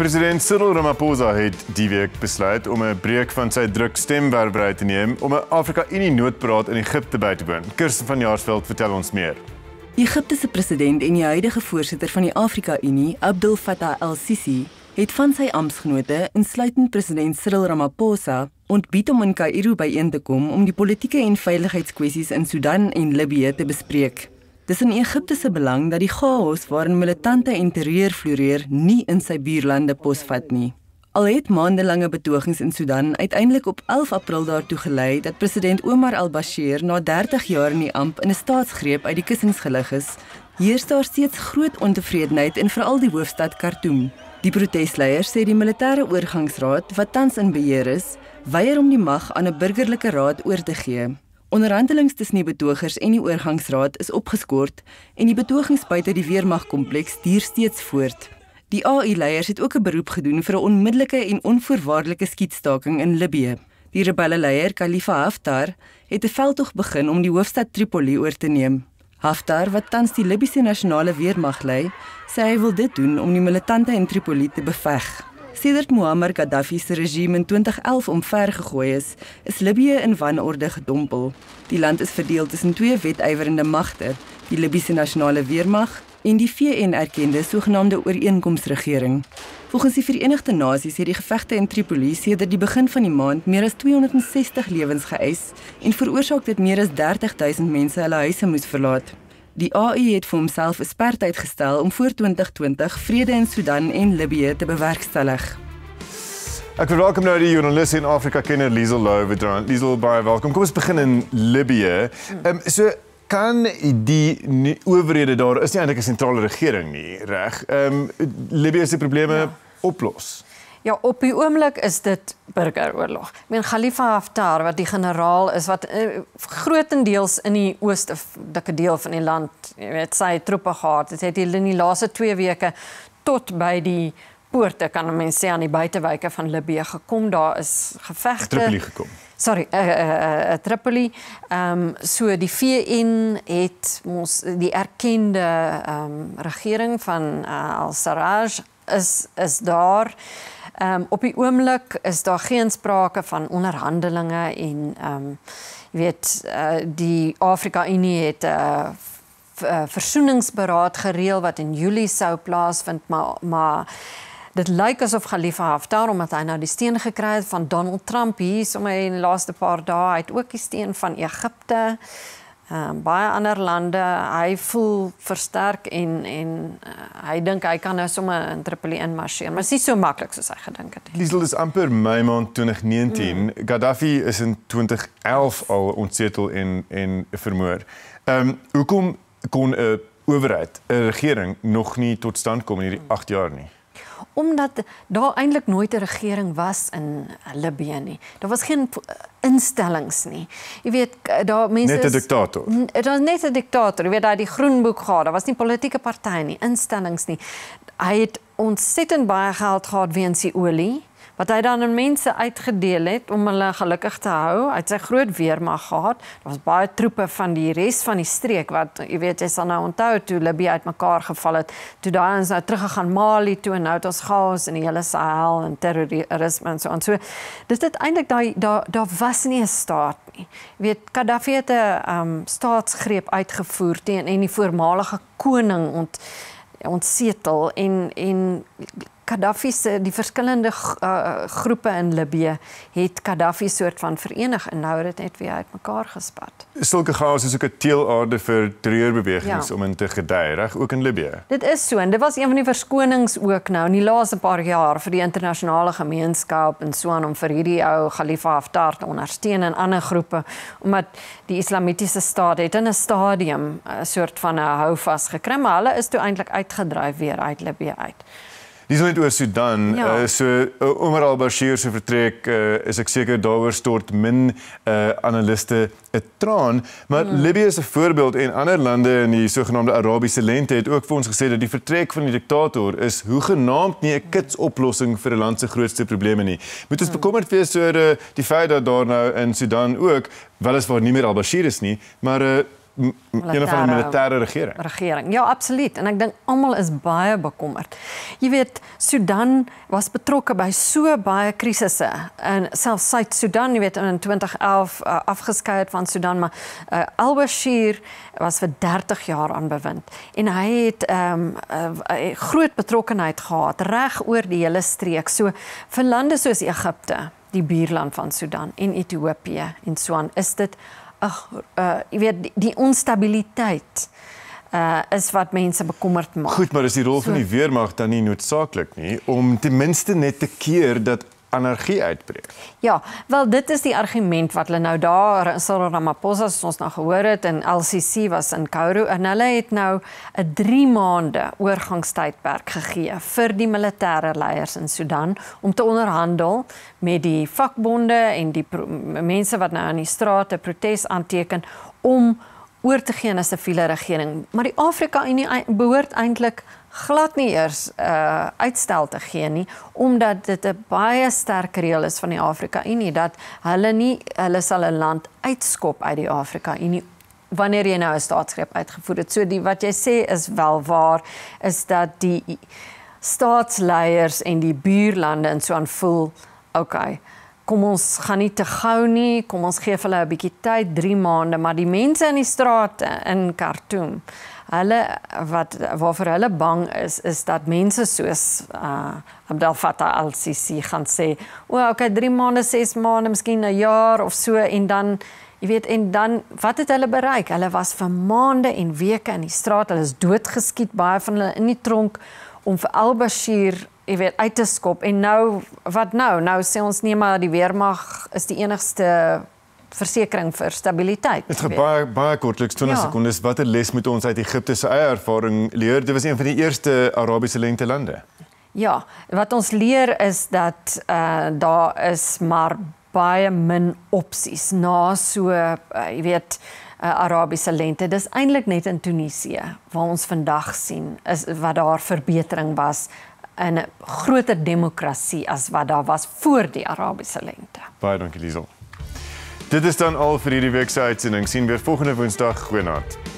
President Cyril Ramaphosa het die week besluit om 'n breek van sy druk stemwerwery te neem om 'n Afrika-Unie noodpraat in Egipte by te woon. Kirsten van Jaarsveld vertel ons meer. Egipte se president en die huidige voorsitter van die Afrika-Unie, Abdel Fattah el-Sisi, het van sy amptgenote, insluitend president Cyril Ramaphosa, ontbied om in Kaïro byeen te kom om die politieke en veiligheidskwessies in Sudan en Libië te bespreek. Dis in Egipte se belang dat die chaos waarin militante en terreur floreer nie in sy buurlande posvat nie. Al het maandelange betogings in Sudan uiteindelik op 11 April daartoe gelei dat president Omar al-Bashir na 30 jaar in die amp in 'n staatsgreep uit die kussings gelig is, heers daar steeds groot ontevredenheid in veral die hoofstad Khartoum. Die protesleiers sê die militêre oorgangsraad wat tans in beheer is, weier om die mag aan 'n burgerlike raad oor te gee. Onderhandelings tussen die betogers en die oorgangsraad is opgeskort en die betogings buite die weermagkompleks duur steeds voort. Die AU-leiers het ook 'n beroep gedoen vir 'n onmiddellike en onvoorwaardelike skietstaking in Libië. Die rebelleleier Khalifa Haftar het 'n veldtog begin om die hoofstad Tripoli oor te neem. Haftar, wat tans die Libiese nasionale weermag lei, sê hy wil dit doen om die militante in Tripoli te beveg. Sedert Muammar Gaddafi se regime in 2011 omvergegooi is, is Libië in wanorde gedompel. Die land is verdeel tussen twee wetywerende magte, die Libiese nasionale weermag en die VN-erkende sogenaamde ooreenkomsregering. Volgens die Verenigde Nasies het die gevegte in Tripoli sedert die begin van die maand meer as 260 lewens geëis en veroorsaak dit meer as 30 000 mense hulle huise moes verlaat. Die AU het vir homself 'n sperdatum gestel om voor 2020 vrede in Sudan en Libië te bewerkstellig. Ek verwelkom nou die joernalis in Afrika kenner Liesel Louw. Liesel, baie welkom. Kom ons begin in Libië. Ehm um, so kan die owerhede daar is nie eintlik 'n sentrale regering nie, reg? Ehm um, Libië se probleme ja. oplos. Ja, op die oomblik is dit burgeroorlog. Ek meen Khalifa Haftar wat die generaal is wat uh, grootendeels in die ooste dikke deel van die land, jy weet, sy troepe gehad. Dit het hier in die laaste 2 weke tot by die poorte kan mense sê aan die buitewyke van Libië gekom. Daar is gevegte. Tripoli gekom. Sorry, eh uh, uh, uh, Tripoli. Ehm um, so die VN het ons die erkende ehm um, regering van uh, Al-Sarraj is is daar. Ehm um, op die oomblik is daar geen sprake van onderhandelinge en ehm um, jy weet uh, die Afrika Unie het 'n uh, uh, versoeningsberaad gereël wat in Julie sou plaasvind maar maar dit lyk asof Khalifa Haftar omdat hy nou die steun gekry het van Donald Trump hier sommer in die laaste paar dae het ook die steun van Egipte Ehm uh, baie ander lande, hy voel versterk en en uh, hy dink hy kan nou sommer in Tripoli inmarseer, maar dit is nie so maklik soos hy gedink het nie. Liesel is amper Mei maand 2019. Mm. Gaddafi is in 2011 al ontsetel en en vermoor. Ehm um, hoekom kon 'n owerheid, 'n regering nog nie tot stand kom in hierdie 8 jaar nie? Omdat daar eintlik nooit 'n regering was in Libië nie. Daar was geen instellings nie. Jy weet daar mense net 'n diktator. Dit was net 'n diktator. Jy weet daai die groenboek gehad. Daar was nie politieke partye nie, instellings nie. Hy het ontsettend baie geld gehad weens die olie wat hy dan aan mense uitgedeel het om hulle gelukkig te hou. Hy het sy groot weermag gehad. Daar was baie troepe van die res van die streek wat jy weet jy sal nou onthou toe Libië uitmekaar geval het. Toe daai ons nou teruggegaan Mali toe en nou het ons chaos in die hele Sahel en terrorisme en so en so. Dis dit eintlik daai daar daar was nie 'n staat nie. Jy weet Gaddafi het 'n um, staatsgreep uitgevoer teen en die voormalige koning ont ontsetel en en Gaddafi se die verskillende uh, groepe in Libië het Gaddafi soort van verenig en nou het dit net weer uitmekaar gespat. Sulke chaos is ook 'n teelaarde vir terreurbewegings ja. om in te gedei, reg, ook in Libië. Dit is so en dit was een van die verskonings ook nou in die laaste paar jaar vir die internasionale gemeenskap en so aan om vir hierdie ou Khalifa Haftar te ondersteun en ander groepe omdat die islamitiese staat het in 'n stadium 'n soort van 'n houvas gekry, maar hulle is toe eintlik uitgedryf weer uit Libië uit. Dis net oor Sudan. Ja. Uh, so uh, Omar al-Bashir se vertrek uh, is ek seker daaroor stort min uh, analiste 'n traan, maar mm. Libië is 'n voorbeeld en ander lande in die sogenaamde Arabiese lente het ook vir ons gesê dat die vertrek van die diktator is hoegenaamd nie 'n kitsoplossing vir 'n land se grootste probleme nie. Moet ons mm. bekommerd wees oor uh, die feit dat daar nou in Sudan ook weliswaar nie meer al-Bashir is nie, maar uh, een van die militêre regering. Regering. Ja, absoluut. En ek dink almal is baie bekommerd. Jy weet, Sudan was betrokke by so baie krisisse en selfs Suid-Sudan, jy weet in 2011 uh, afgeskei het van Sudan, maar uh, Al-Bashir was vir 30 jaar aan bewind en hy het ehm um, uh, groot betrokkeheid gehad reg oor die hele streek. So vir lande soos Egipte, die buurland van Sudan en Ethiopië en so aan, is dit ag uh, jy weet die, die onstabiliteit uh is wat mense bekommerd maak. Goed, maar is die rol so, van die weermag dan nie noodsaaklik nie om ten minste net te keer dat energie uitbreek. Ja, wel dit is die argument wat hulle nou daar in Cyril Ramaphosa soos ons nou gehoor het en LCC was in Kauru en hulle het nou 'n 3 maande oorgangstydperk gegee vir die militêre leiers in Sudan om te onderhandel met die vakbonde en die mense wat nou aan die strate protes aanteken om oor te gee aan 'n siviele regering. Maar die Afrika Unie behoort eintlik glad nie eers uh uitstel te gee nie omdat dit 'n baie sterk reël is van die Afrika Unie dat hulle nie hulle sal 'n land uitskop uit die Afrika Unie wanneer jy nou 'n staatsgreep uitgevoer het. So die wat jy sê is wel waar is dat die staatsleiers en die buurlande en so aan voel okay kom ons gaan nie te gou nie, kom ons gee hulle 'n bietjie tyd, 3 maande, maar die mense in die strate in Khartoum, hulle wat waarvoor hulle bang is, is dat mense soos uh Abdel Fattah al-Sisi gaan sê, "O, oh, okay, 3 maande, 6 maande, miskien 'n jaar of so en dan Jy weet en dan wat het hulle bereik? Hulle was vir maande en weke in die straat. Hulle is doodgeskiet baie van hulle in die tronk om vir Al-Bashir jy weet uit te skop en nou wat nou nou sê ons nee maar die weermag is die enigste versekering vir stabiliteit. Dit gaan baie baie kortliks 20 ja. sekondes watter les moet ons uit Egipte se eie ervaring leer? Dit was een van die eerste Arabiese lente lande. Ja, wat ons leer is dat uh daar is maar baie min opsies na so uh, jy weet uh, Arabiese lente. Dis eintlik net in Tunesië waar ons vandag sien is wat daar verbetering was 'n groter demokrasie as wat daar was voor die Arabiese lente. Baie dankie Liesel. Dit is dan al vir hierdie week se uitsending. Sien weer volgende Woensdag. Goeienaand.